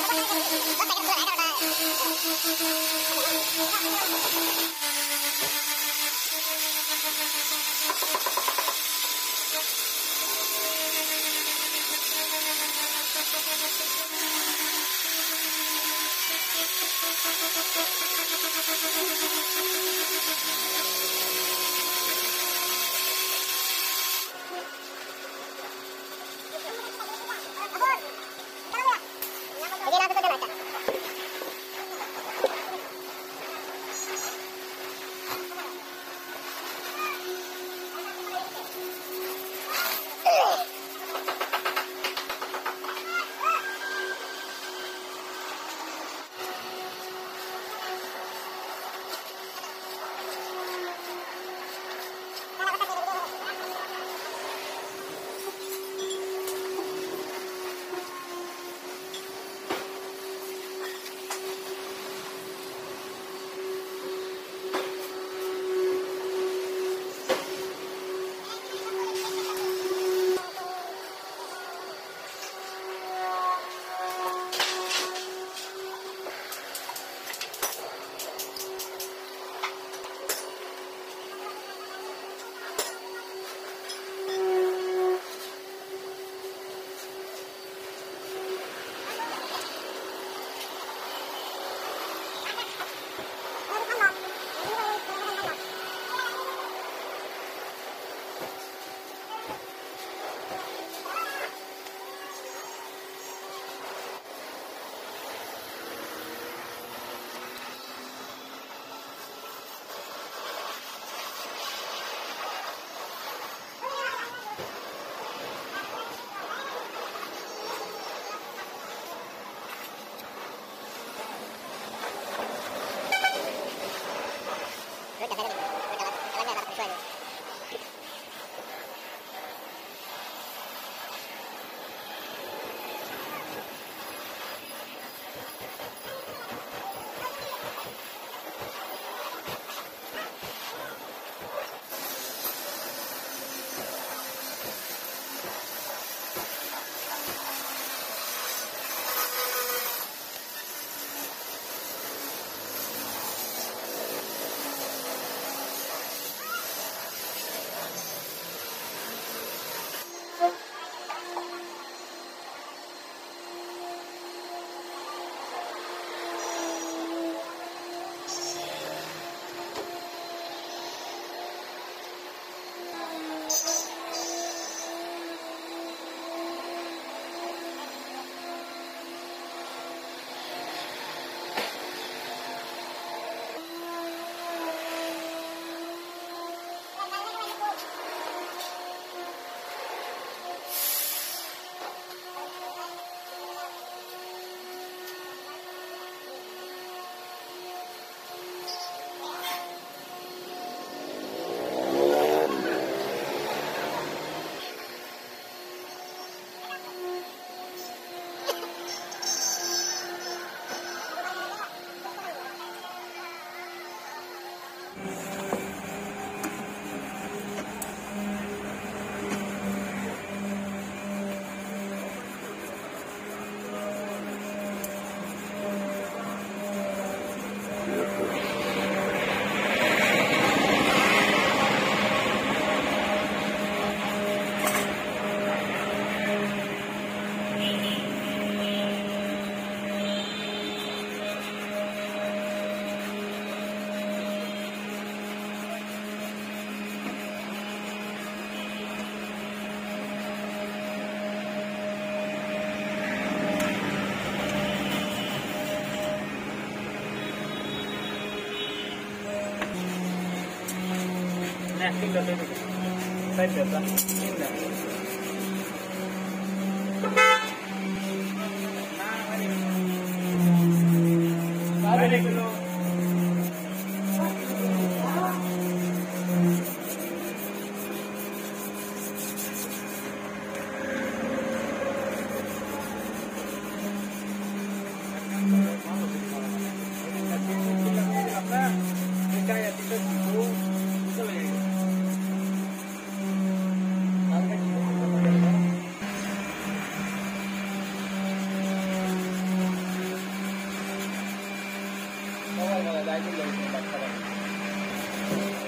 我每个字来这儿呗。这个来哪下？Biasa. Indah. Balik dulu. Kayak Thank you.